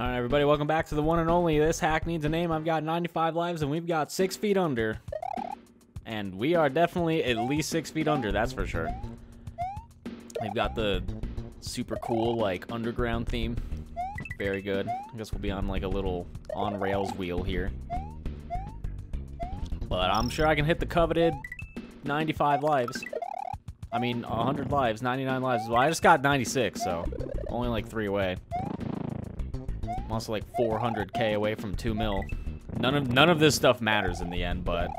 Alright, everybody, welcome back to the one and only This Hack Needs a Name. I've got 95 lives, and we've got 6 feet under. And we are definitely at least 6 feet under, that's for sure. We've got the super cool, like, underground theme. Very good. I guess we'll be on, like, a little on-rails wheel here. But I'm sure I can hit the coveted 95 lives. I mean, 100 lives, 99 lives. Well, I just got 96, so only like 3 away. I'm also like 400k away from 2 mil. None of none of this stuff matters in the end, but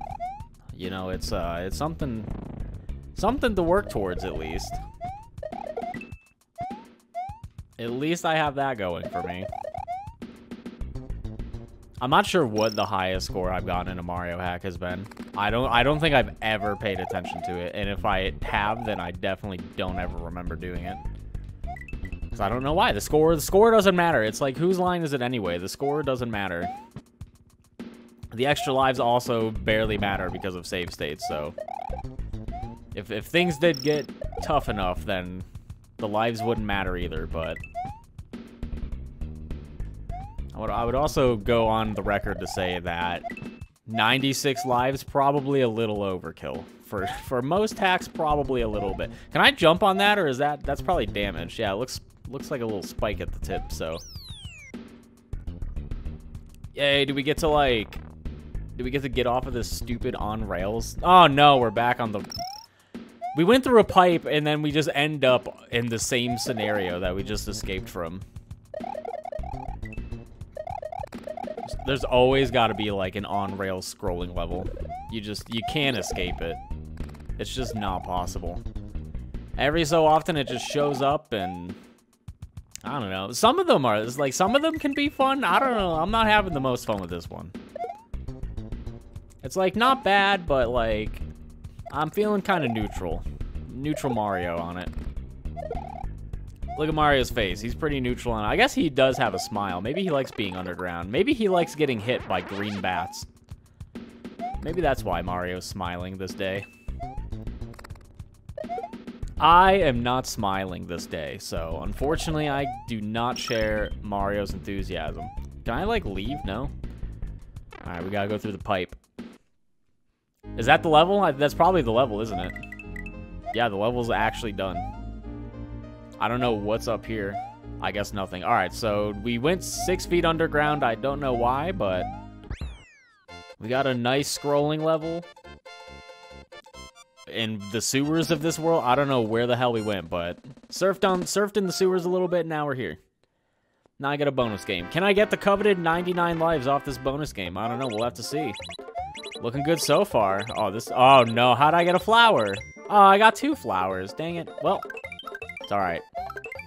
you know, it's uh it's something something to work towards at least. At least I have that going for me. I'm not sure what the highest score I've gotten in a Mario hack has been. I don't I don't think I've ever paid attention to it, and if I have, then I definitely don't ever remember doing it. I don't know why. The score, the score doesn't matter. It's like, whose line is it anyway? The score doesn't matter. The extra lives also barely matter because of save states, so... If, if things did get tough enough, then the lives wouldn't matter either, but... I would, I would also go on the record to say that 96 lives, probably a little overkill. For, for most hacks, probably a little bit. Can I jump on that, or is that... That's probably damage. Yeah, it looks looks like a little spike at the tip, so. Yay, do we get to like, do we get to get off of this stupid on rails? Oh no, we're back on the, we went through a pipe and then we just end up in the same scenario that we just escaped from. There's always got to be like an on-rails scrolling level. You just, you can't escape it. It's just not possible. Every so often it just shows up and I don't know. Some of them are like some of them can be fun. I don't know. I'm not having the most fun with this one. It's like not bad, but like I'm feeling kind of neutral. Neutral Mario on it. Look at Mario's face. He's pretty neutral on it. I guess he does have a smile. Maybe he likes being underground. Maybe he likes getting hit by green bats. Maybe that's why Mario's smiling this day. I am not smiling this day, so unfortunately I do not share Mario's enthusiasm. Can I, like, leave? No? Alright, we gotta go through the pipe. Is that the level? That's probably the level, isn't it? Yeah, the level's actually done. I don't know what's up here. I guess nothing. Alright, so we went six feet underground. I don't know why, but... We got a nice scrolling level in the sewers of this world. I don't know where the hell we went, but surfed on surfed in the sewers a little bit. Now we're here. Now I get a bonus game. Can I get the coveted 99 lives off this bonus game? I don't know. We'll have to see. Looking good so far. Oh, this. Oh no! How'd I get a flower? Oh, I got two flowers. Dang it. Well, it's all right.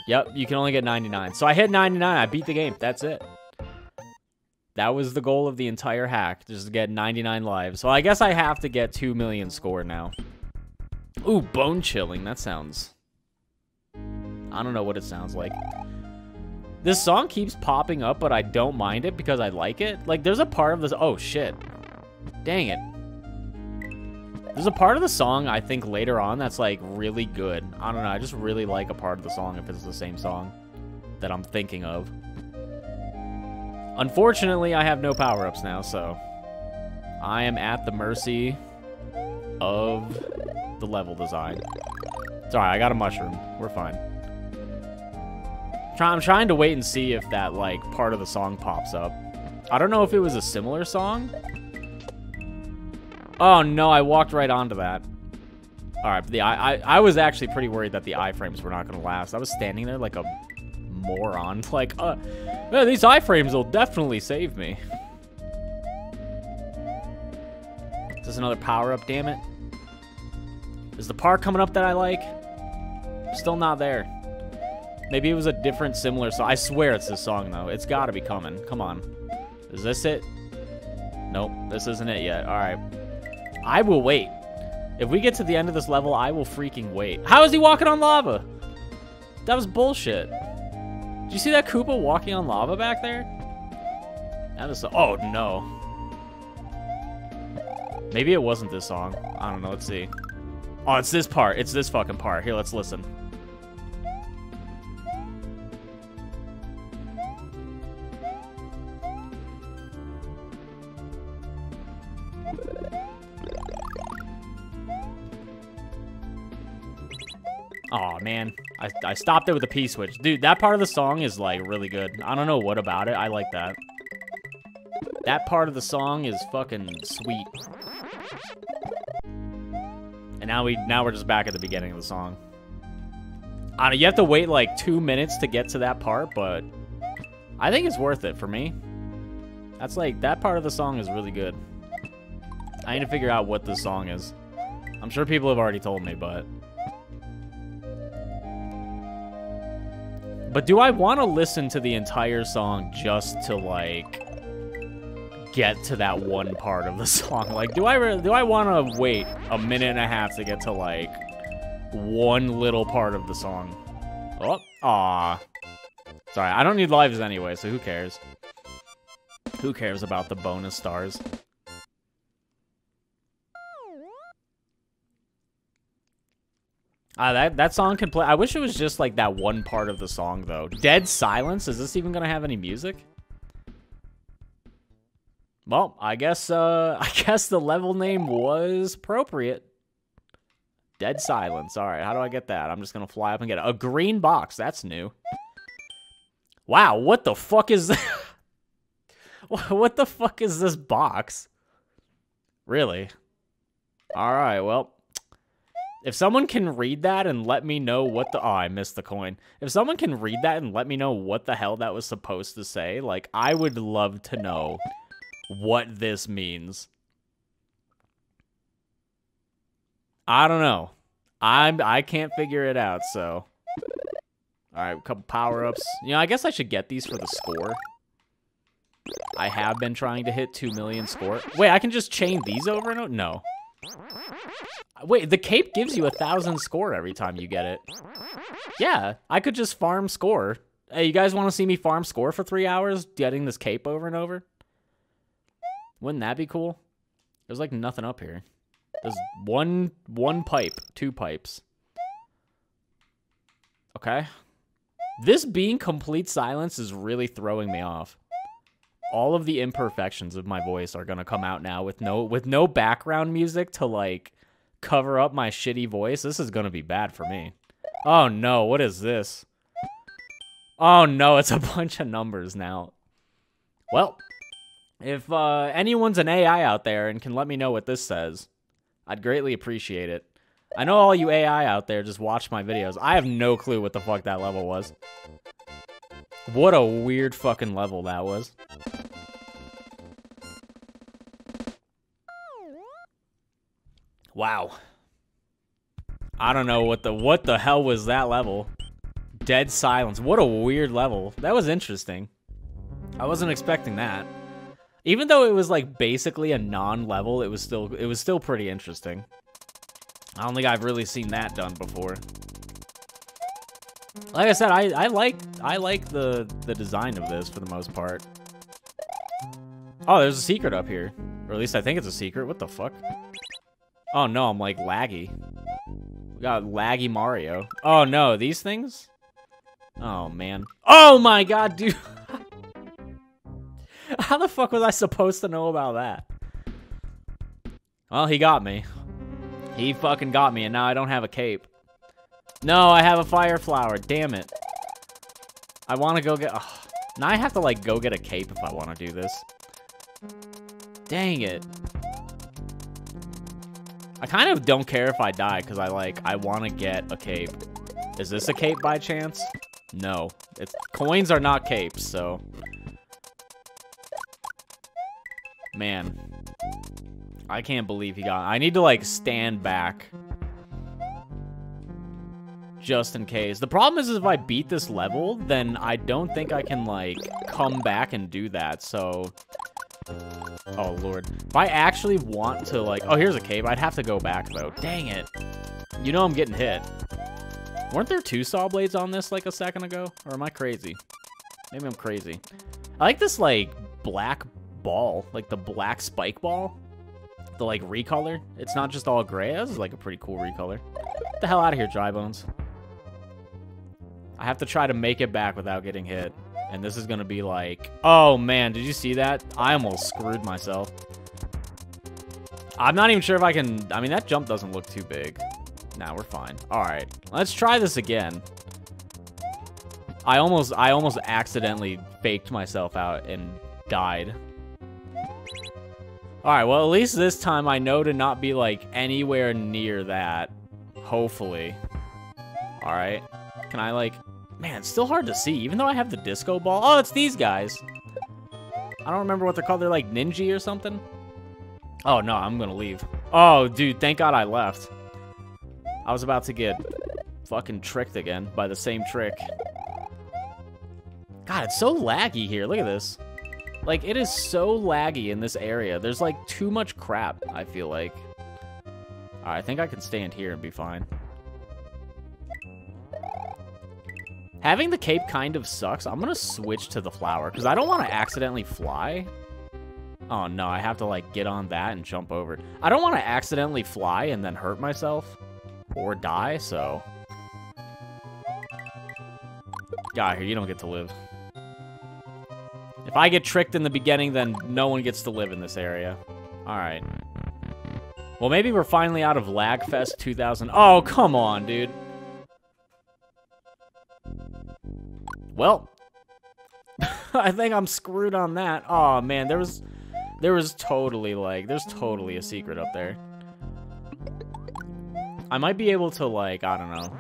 Yep, you can only get 99. So I hit 99. I beat the game. That's it. That was the goal of the entire hack, just to get 99 lives. So I guess I have to get 2 million score now. Ooh, bone chilling. That sounds... I don't know what it sounds like. This song keeps popping up, but I don't mind it because I like it. Like, there's a part of this... Oh, shit. Dang it. There's a part of the song, I think, later on that's, like, really good. I don't know. I just really like a part of the song if it's the same song that I'm thinking of. Unfortunately, I have no power-ups now, so... I am at the mercy of the level design. It's alright, I got a mushroom. We're fine. I'm trying to wait and see if that, like, part of the song pops up. I don't know if it was a similar song. Oh, no, I walked right onto that. All right, the I, I, I was actually pretty worried that the iframes were not going to last. I was standing there like a moron. Like, uh, yeah, these iframes will definitely save me. Is this another power-up, damn it? Is the part coming up that I like? Still not there. Maybe it was a different, similar song. I swear it's this song, though. It's got to be coming. Come on. Is this it? Nope, this isn't it yet. All right. I will wait. If we get to the end of this level, I will freaking wait. How is he walking on lava? That was bullshit. Did you see that Koopa walking on lava back there? That is... Oh, no. Maybe it wasn't this song. I don't know. Let's see. Oh, it's this part. It's this fucking part. Here, let's listen. Aw, oh, man. I, I stopped it with a P-switch. Dude, that part of the song is, like, really good. I don't know what about it. I like that. That part of the song is fucking sweet. And now we now we're just back at the beginning of the song. I know, you have to wait like two minutes to get to that part, but I think it's worth it for me. That's like, that part of the song is really good. I need to figure out what this song is. I'm sure people have already told me, but... But do I want to listen to the entire song just to, like, get to that one part of the song? Like, do I do I want to wait a minute and a half to get to, like, one little part of the song? Oh, ah. Sorry, I don't need lives anyway, so who cares? Who cares about the bonus stars? Ah, that, that song can play. I wish it was just like that one part of the song, though. Dead Silence? Is this even going to have any music? Well, I guess, uh, I guess the level name was appropriate. Dead Silence. All right, how do I get that? I'm just to fly up and get it. A green box. That's new. Wow, what the fuck is that? what the fuck is this box? Really? All right, well, if someone can read that and let me know what the... Oh, I missed the coin. If someone can read that and let me know what the hell that was supposed to say, like, I would love to know what this means. I don't know. I'm I can't figure it out, so. Alright, a couple power-ups. You know, I guess I should get these for the score. I have been trying to hit 2 million score. Wait, I can just chain these over and over? No. Wait, the cape gives you a thousand score every time you get it. Yeah, I could just farm score. Hey, you guys want to see me farm score for three hours, getting this cape over and over? Wouldn't that be cool? There's like nothing up here. There's one one pipe, two pipes. Okay. This being complete silence is really throwing me off all of the imperfections of my voice are gonna come out now with no with no background music to like cover up my shitty voice. This is gonna be bad for me. Oh no, what is this? Oh no, it's a bunch of numbers now. Well, if uh, anyone's an AI out there and can let me know what this says, I'd greatly appreciate it. I know all you AI out there just watch my videos. I have no clue what the fuck that level was. What a weird fucking level that was. Wow. I don't know what the what the hell was that level. Dead silence. What a weird level. That was interesting. I wasn't expecting that. Even though it was like basically a non-level, it was still it was still pretty interesting. I don't think I've really seen that done before. Like I said, I, I like I like the the design of this for the most part. Oh, there's a secret up here. Or at least I think it's a secret. What the fuck? Oh no, I'm like laggy. We got laggy Mario. Oh no, these things? Oh man. Oh my god, dude. How the fuck was I supposed to know about that? Well, he got me. He fucking got me, and now I don't have a cape. No, I have a fire flower. Damn it. I want to go get... Now I have to, like, go get a cape if I want to do this. Dang it. I kind of don't care if I die because I like I want to get a cape. Is this a cape by chance? No. It's coins are not capes, so Man. I can't believe he got I need to like stand back just in case. The problem is, is if I beat this level, then I don't think I can like come back and do that. So Oh, Lord. If I actually want to, like... Oh, here's a cave. I'd have to go back, though. Dang it. You know I'm getting hit. Weren't there two saw blades on this, like, a second ago? Or am I crazy? Maybe I'm crazy. I like this, like, black ball. Like, the black spike ball. The, like, recolor. It's not just all gray. This is, like, a pretty cool recolor. Get the hell out of here, Dry Bones. I have to try to make it back without getting hit. And this is to be like... Oh, man. Did you see that? I almost screwed myself. I'm not even sure if I can... I mean, that jump doesn't look too big. Nah, we're fine. Alright, let's try this again. I almost, I almost accidentally faked myself out and died. Alright, well, at least this time I know to not be, like, anywhere near that. Hopefully. Alright. Can I, like... Man, it's still hard to see, even though I have the disco ball. Oh, it's these guys. I don't remember what they're called. They're like ninja or something. Oh, no, I'm gonna leave. Oh, dude, thank God I left. I was about to get fucking tricked again by the same trick. God, it's so laggy here. Look at this. Like, it is so laggy in this area. There's, like, too much crap, I feel like. Right, I think I can stand here and be fine. Having the cape kind of sucks. I'm gonna switch to the flower, because I don't want to accidentally fly. Oh, no, I have to, like, get on that and jump over. I don't want to accidentally fly and then hurt myself or die, so... God, here, you don't get to live. If I get tricked in the beginning, then no one gets to live in this area. Alright. Well, maybe we're finally out of Lagfest 2000. Oh, come on, dude. Well, I think I'm screwed on that. Oh, man, there was... There was totally, like, there's totally a secret up there. I might be able to, like, I don't know.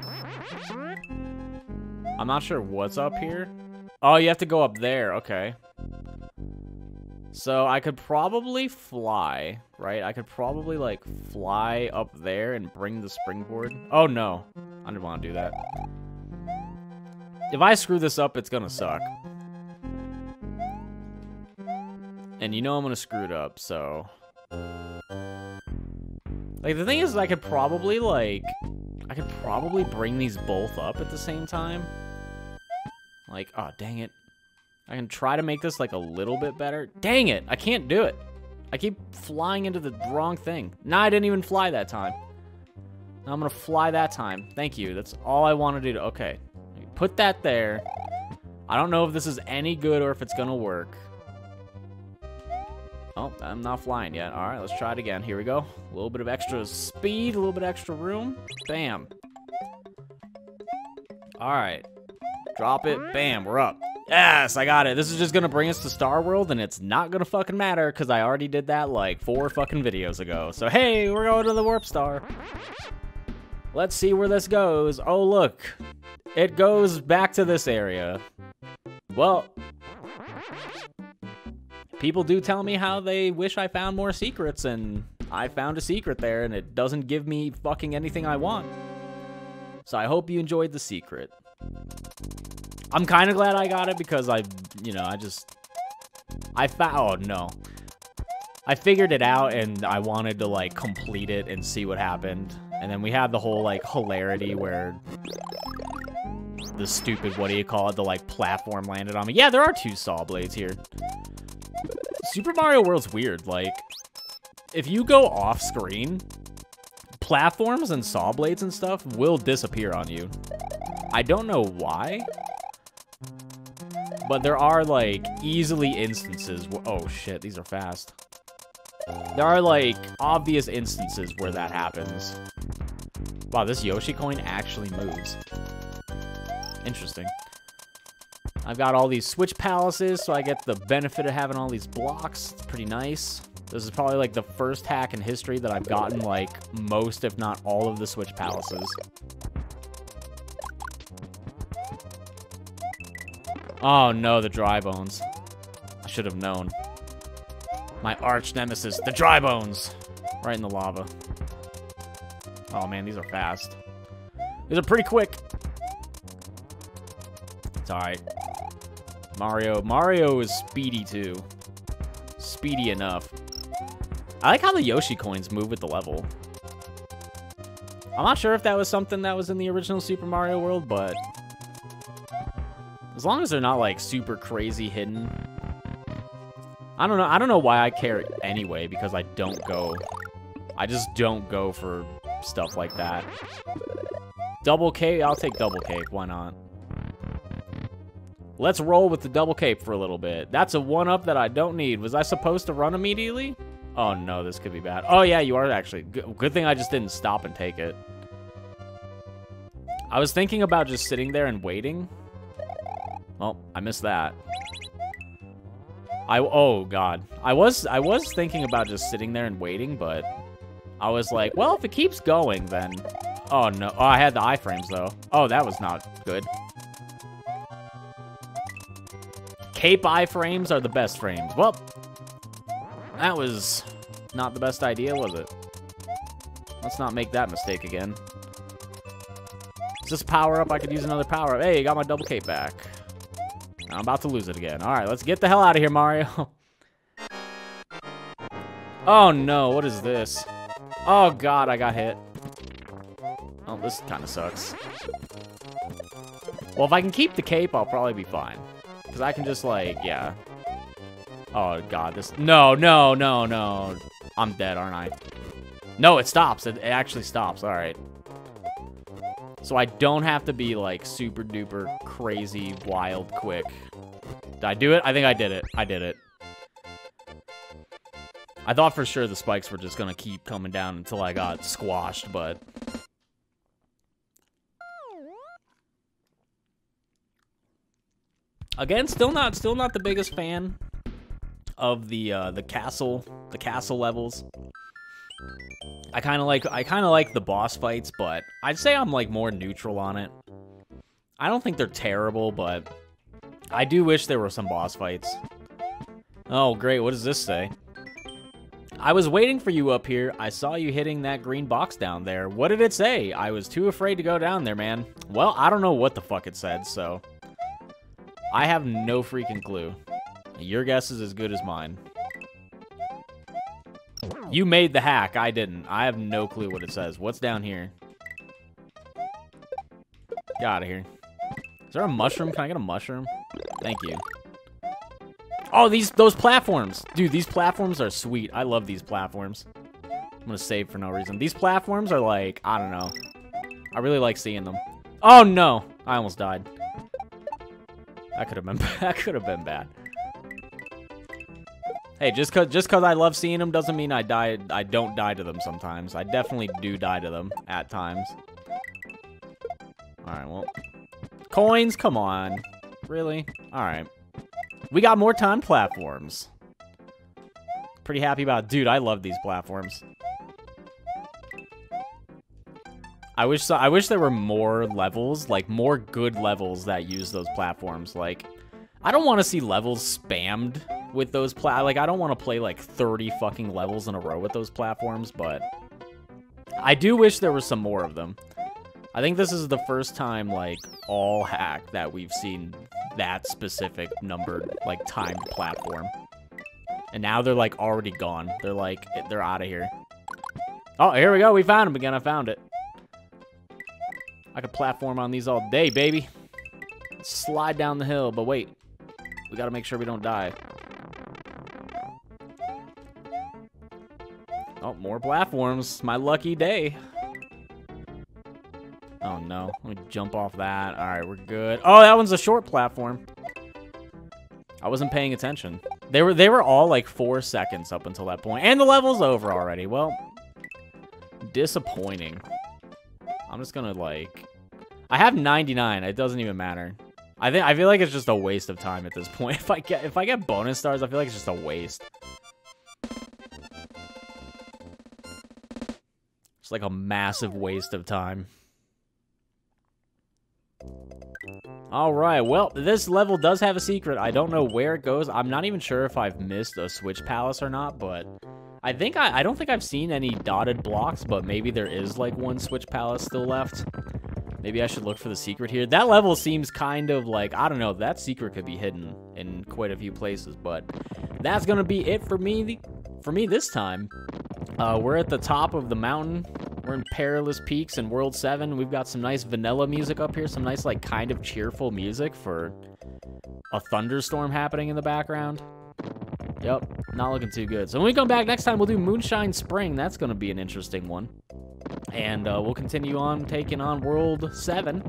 I'm not sure what's up here. Oh, you have to go up there. Okay. So I could probably fly, right? I could probably, like, fly up there and bring the springboard. Oh, no. I didn't want to do that. If I screw this up, it's gonna suck. And you know I'm gonna screw it up, so... Like, the thing is, I could probably, like... I could probably bring these both up at the same time. Like, oh, dang it. I can try to make this, like, a little bit better. Dang it! I can't do it. I keep flying into the wrong thing. Nah, I didn't even fly that time. I'm gonna fly that time. Thank you. That's all I want to do. Okay. Put that there. I don't know if this is any good or if it's gonna work. Oh, I'm not flying yet. All right, let's try it again. Here we go. A little bit of extra speed, a little bit extra room. Bam. All right. Drop it. Bam, we're up. Yes, I got it. This is just gonna bring us to Star World, and it's not gonna fucking matter, because I already did that, like, four fucking videos ago. So, hey, we're going to the Warp Star. Let's see where this goes. Oh, look. It goes back to this area. Well, people do tell me how they wish I found more secrets, and I found a secret there, and it doesn't give me fucking anything I want. So I hope you enjoyed the secret. I'm kind of glad I got it because I, you know, I just, I found, oh no. I figured it out and I wanted to like complete it and see what happened. And then we had the whole like hilarity where the stupid, what do you call it, the like platform landed on me. Yeah, there are two saw blades here. Super Mario World's weird. Like, if you go off screen, platforms and saw blades and stuff will disappear on you. I don't know why, but there are, like, easily instances where... Oh, shit, these are fast. There are, like, obvious instances where that happens. Wow, this Yoshi coin actually moves. Interesting. I've got all these switch palaces, so I get the benefit of having all these blocks. It's pretty nice. This is probably, like, the first hack in history that I've gotten, like, most, if not all of the switch palaces. Oh no, the dry bones. I should have known. My arch nemesis, the dry bones. Right in the lava. Oh man, these are fast. These are pretty quick. It's alright. Mario. Mario is speedy too. Speedy enough. I like how the Yoshi coins move with the level. I'm not sure if that was something that was in the original Super Mario World, but as long as they're not, like, super crazy hidden. I don't know. I don't know why I care anyway, because I don't go... I just don't go for stuff like that. Double cape? I'll take double cape. Why not? Let's roll with the double cape for a little bit. That's a one-up that I don't need. Was I supposed to run immediately? Oh, no. This could be bad. Oh, yeah, you are actually. Good, good thing I just didn't stop and take it. I was thinking about just sitting there and waiting. Well, I missed that. I oh god. I was I was thinking about just sitting there and waiting, but I was like, well, if it keeps going, then oh no. Oh, I had the iframes though. Oh, that was not good. Cape iframes are the best frames. Well, that was not the best idea, was it? Let's not make that mistake again. Is this power up? I could use another power up. Hey, got my double cape back. I'm about to lose it again. All right, let's get the hell out of here, Mario. oh, no. What is this? Oh, God, I got hit. Oh, this kind of sucks. Well, if I can keep the cape, I'll probably be fine. Because I can just, like, yeah. Oh, God, this... No, no, no, no. I'm dead, aren't I? No, it stops. It, it actually stops. All right. So I don't have to be like super duper crazy wild quick. Did I do it? I think I did it. I did it. I thought for sure the spikes were just gonna keep coming down until I got squashed, but... Again, still not still not the biggest fan of the uh, the castle the castle levels. I kind of like I kind of like the boss fights, but I'd say I'm like more neutral on it. I don't think they're terrible, but I do wish there were some boss fights. Oh, great. What does this say? I was waiting for you up here. I saw you hitting that green box down there. What did it say? I was too afraid to go down there, man. Well, I don't know what the fuck it said, so... I have no freaking clue. Your guess is as good as mine. You made the hack. I didn't. I have no clue what it says. What's down here? Get out of here. Is there a mushroom? Can I get a mushroom? Thank you. Oh, these those platforms. Dude, these platforms are sweet. I love these platforms. I'm gonna save for no reason. These platforms are like, I don't know. I really like seeing them. Oh no! I almost died. That could have been that could have been bad. Hey, just cause just cause I love seeing them doesn't mean I die. I don't die to them sometimes. I definitely do die to them at times. All right, well, coins. Come on, really? All right, we got more time platforms. Pretty happy about. Dude, I love these platforms. I wish I wish there were more levels, like more good levels that use those platforms. Like, I don't want to see levels spammed with those pla- like I don't want to play like 30 fucking levels in a row with those platforms, but I do wish there was some more of them. I think this is the first time like all hack that we've seen that specific numbered like timed platform. And now they're like already gone. They're like they're out of here. Oh, here we go. We found him again. I found it. I could platform on these all day, baby. Slide down the hill, but wait. We gotta make sure we don't die. Oh, more platforms. My lucky day. Oh, no. Let me jump off that. All right, we're good. Oh, that one's a short platform. I wasn't paying attention. They were they were all like four seconds up until that point. And the level's over already. Well, disappointing. I'm just gonna like... I have 99. It doesn't even matter. I think I feel like it's just a waste of time at this point. If I get if I get bonus stars, I feel like it's just a waste. Like a massive waste of time. Alright, well, this level does have a secret. I don't know where it goes. I'm not even sure if I've missed a Switch Palace or not, but... I think I, I don't think I've seen any dotted blocks, but maybe there is, like, one Switch Palace still left. Maybe I should look for the secret here. That level seems kind of like, I don't know, that secret could be hidden in quite a few places, but that's going to be it for me, for me this time. Uh, we're at the top of the mountain. We're in Perilous Peaks in World 7. We've got some nice vanilla music up here. Some nice, like, kind of cheerful music for a thunderstorm happening in the background. Yep, not looking too good. So when we come back next time, we'll do Moonshine Spring. That's going to be an interesting one. And uh, we'll continue on taking on World 7.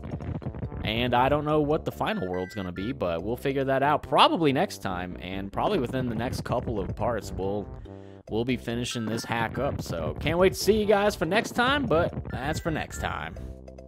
And I don't know what the final world's going to be, but we'll figure that out probably next time. And probably within the next couple of parts, we'll we'll be finishing this hack up. So can't wait to see you guys for next time, but that's for next time.